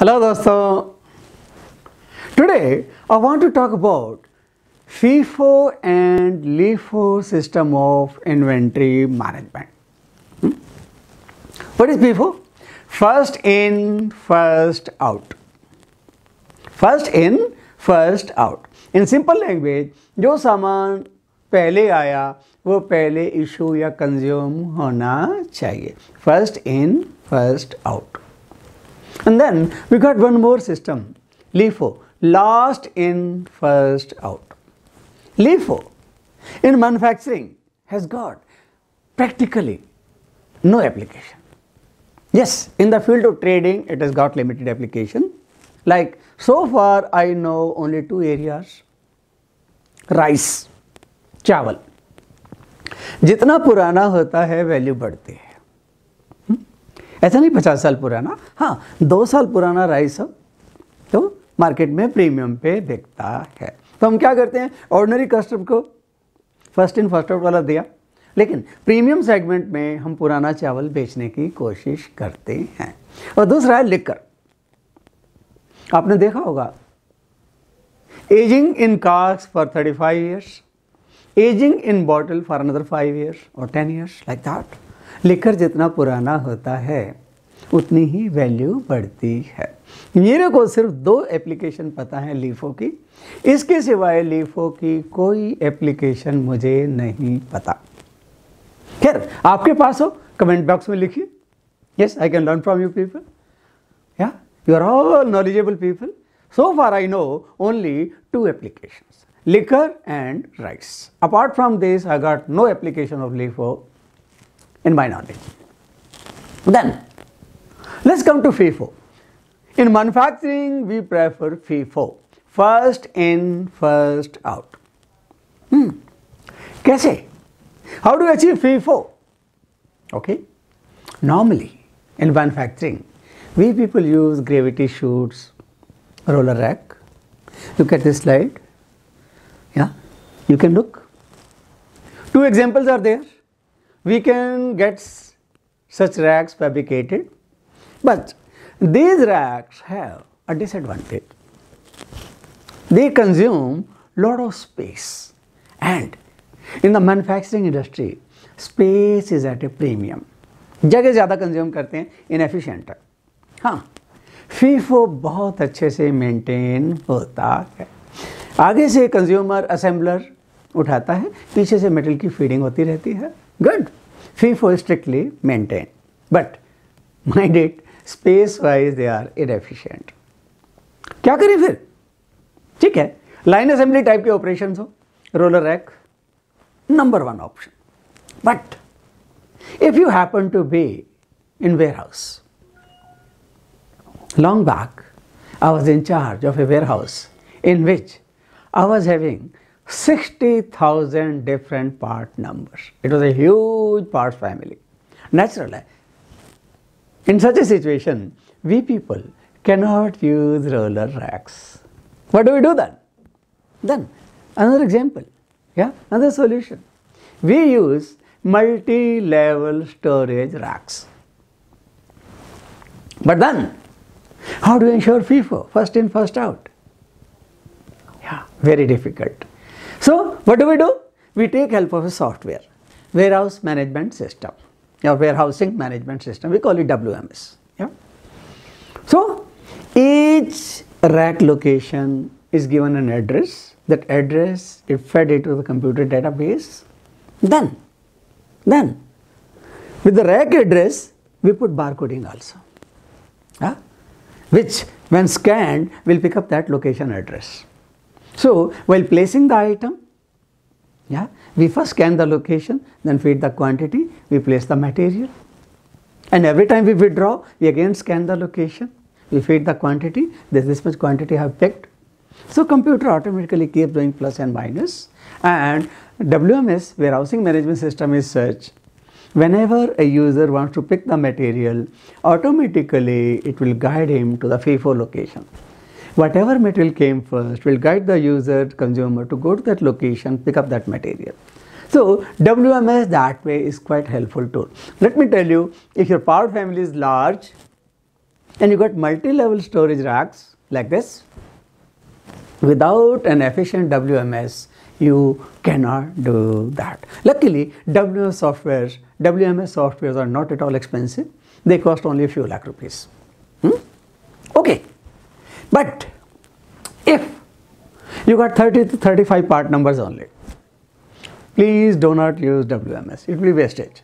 Hello दोस्तों। Today I want to talk about FIFO and LIFO system of inventory management what is FIFO first in first out first in first out in simple language जो सामान पहले आया, वो पहले issue या consume होना चाहिए। First in first out And then we got one more system, LIFO, last in, first out. LIFO in manufacturing has got practically no application. Yes, in the field of trading, it has got limited application. Like so far, I know only two areas rice, चावल जितना पुराना होता है value बढ़ती है ऐसा नहीं, पचास साल पुराना? हाँ दो साल पुराना राइस तो मार्केट में प्रीमियम पे बिकता है। तो हम क्या करते हैं? ऑर्डनरी कस्टमर को फ़र्स्ट इन फ़र्स्ट आउट वाला दिया। लेकिन प्रीमियम सेगमेंट में हम पुराना चावल बेचने की कोशिश करते हैं। और दूसरा है लिकर आपने देखा होगा aging in casks for thirty five years aging in bottle for another five years और ten years like that liquor जितना पुराना होता है, उतनी ही वैल्यू बढ़ती है। मेरे को सिर्फ़ दो एप्लीकेशन पता है लीफो की। इसके सिवाय लीफो की कोई एप्लीकेशन मुझे नहीं पता। खैर, आपके पास हो कमेंट बॉक्स में लिखिए। Yes I can learn from you people या you are all knowledgeable people so far I know only two application liquor and rice apart from this I got no application of LIFO in my knowledge. Then, let's come to FIFO. In manufacturing, we prefer FIFO. First in, first out. Hmm. कैसे? How do you achieve FIFO? Okay. Normally, in manufacturing, we people use gravity chutes, roller rack. Look at this slide. Yeah, you can look. Two examples are there we can get such racks fabricated but these racks have a disadvantage they consume lot of space and in the manufacturing industry space is at a premium जगह ज़्यादा consume करते हैं inefficient है हाँ FIFO बहुत अच्छे से maintain होता है आगे से कंज्यूमर असेंबलर उठाता है पीछे से मेटल की फीडिंग होती रहती है good FIFO is strictly maintained but mind it space wise they are inefficient क्या करें फिर ठीक है लाइन असेंबली टाइप के ऑपरेशन हो roller rack number one option but if you happen to be in ware house long back I was in charge of A ware house in which I was having 60,000 different part numbers. It was a huge parts family. Natural. In such a situation, we people cannot use roller racks. What do we do then? Then, another example, yeah, another solution. We use multi-level storage racks. But then, how do you ensure FIFO? First in, first out. Yeah, very difficult. So, what do we do? We take help of a software, warehouse management system, or warehousing management system. We call it WMS. Yeah. So, each rack location is given an address. That address is fed into the computer database. Then, then, with the rack address, we put barcoding also. Which, when scanned, will pick up that location address. So, while placing the item, yeah, we first scan the location, then feed the quantity, we place the material. And every time we withdraw, we again scan the location, we feed the quantity, this, this much quantity I have picked. So, computer automatically keeps doing plus and minus. and WMS, warehousing management system is such, whenever a user wants to pick the material, automatically it will guide him to the FIFO location whatever material came first will guide the user consumer to go to that location pick up that material so wms that way is quite helpful tool let me tell you if your power family is large and you got multi-level storage racks like this. Without an efficient WMS, you cannot do that. Luckily, WMS softwares, WMS softwares are not at all expensive. They cost only a few lakh rupees. Hmm? Okay, but if you got 30 to 35 part numbers only, please do not use WMS. It will be wastage.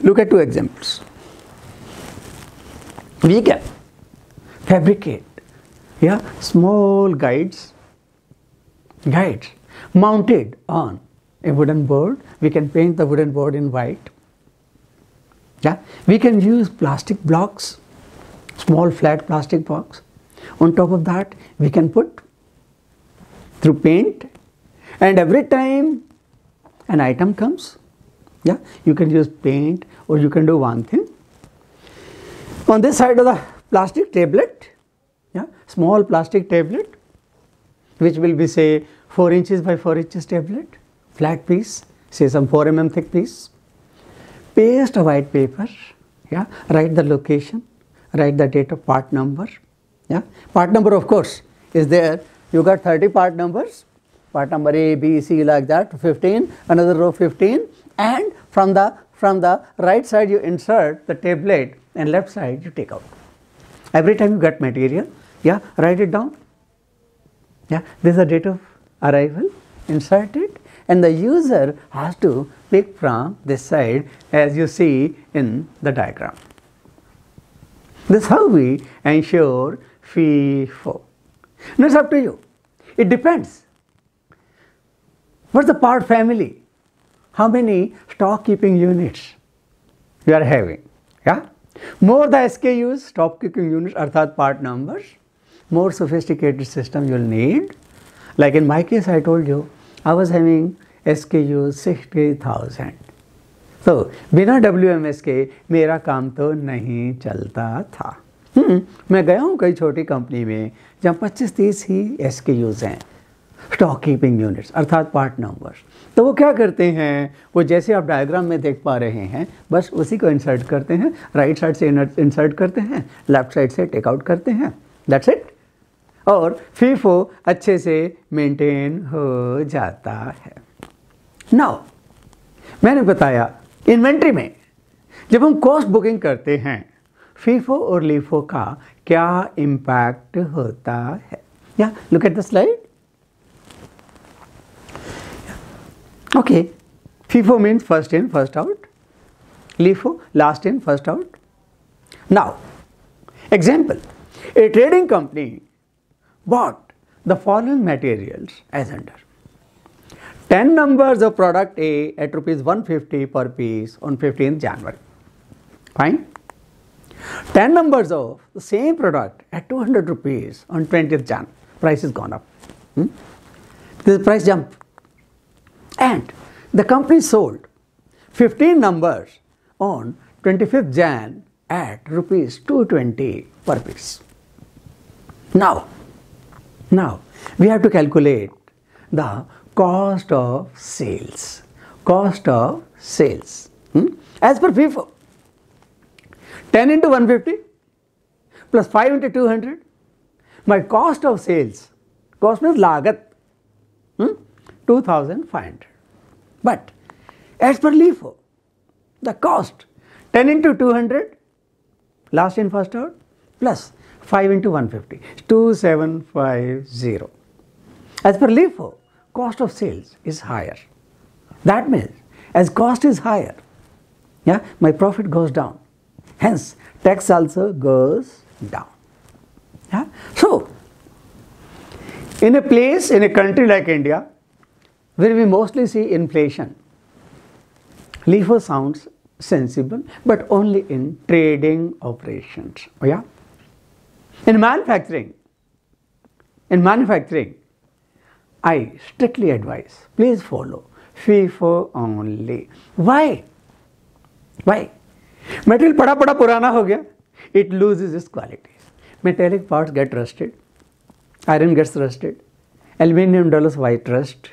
Look at two examples. We can fabricate yeah, small guides, guides mounted on a wooden board. We can paint the wooden board in white. Yeah, we can use plastic blocks, small flat plastic blocks. On top of that, we can put through paint, and every time an item comes, yeah, you can use paint or you can do one thing. On this side of the plastic tablet, yeah, small plastic tablet, which will be say 4 inches by 4 inches tablet, flat piece, say some 4 mm thick piece. Paste a white paper, yeah, write the location, write the date of part number, yeah. Part number of course is there, you got 30 part numbers, part number A, B, C like that, 15, another row 15 and from the, from the right side you insert the tablet and left side you take out. Every time you get material, yeah, write it down. Yeah, this is the date of arrival, insert it and the user has to pick from this side as you see in the diagram. This is how we ensure FIFO. Now it's up to you. It depends. What's the part family? How many stock keeping units you are having? Yeah? More the SKUs, stock keeping units, arthat part numbers, more sophisticated system you'll need like in my case, I told you, I was having SKU 60,000. तो बिना WMS के मेरा काम तो नहीं चलता था हम्म, मैं गया हूँ कई छोटी कंपनी में, जहाँ 25-30 ही एस के यूज़ हैं स्टॉक कीपिंग यूनिट्स अर्थात पार्ट नंबर तो वो क्या करते हैं? वो जैसे आप डायग्राम में देख पा रहे हैं, बस उसी को इंसर्ट करते हैं राइट साइड से इंसर्ट करते हैं लेफ़्ट साइड से टेकआउट करते हैं। दैट्स इट और फीफो अच्छे से मेंटेन हो जाता है। नाउ मैंने बताया इन्वेंट्री में जब हम कॉस्ट बुकिंग करते हैं फीफो और लीफो का क्या इम्पैक्ट होता है या look at the slide okay FIFO means first in first out LIFO last in first out now example A trading company bought the following materials as under 10 numbers of product A at rupees 150 per piece on 15th January. Fine. 10 numbers of the same product at 200 rupees on 20th Jan. Price has gone up. Hmm? This is price jump. And the company sold 15 numbers on 25th Jan at rupees 220 per piece. Now, now, we have to calculate the cost of sales. Cost of sales. Hmm? As per FIFO, 10 into 150 plus 5 into 200, my cost of sales, cost means lagat, hmm? 2500. But as per LIFO, the cost 10 into 200, last in first out, plus 5 into 150 2750. As per LIFO, cost of sales is higher. That means as cost is higher, yeah, my profit goes down. Hence, tax also goes down. Yeah? So, in a place, in a country like India, where we mostly see inflation, LIFO sounds sensible, but only in trading operations. Oh, yeah? In manufacturing, in manufacturing, I strictly advise, please follow FIFO only. Why? Why? Pada pada purana ho gaya, it loses its qualities. Metallic parts get rusted, iron gets rusted, aluminium develops white rust.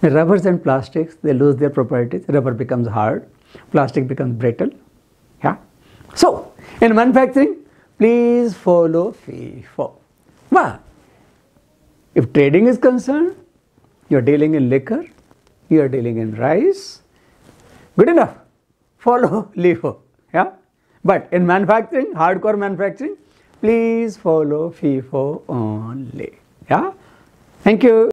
The rubbers and plastics, they lose their properties. Rubber becomes hard, plastic becomes brittle. Yeah. So, in manufacturing, please follow FIFO. Well, if trading is concerned, you're dealing in liquor, you're dealing in rice, good enough. Follow LIFO. Yeah. But in manufacturing, hardcore manufacturing, please follow FIFO only. Yeah. Thank you.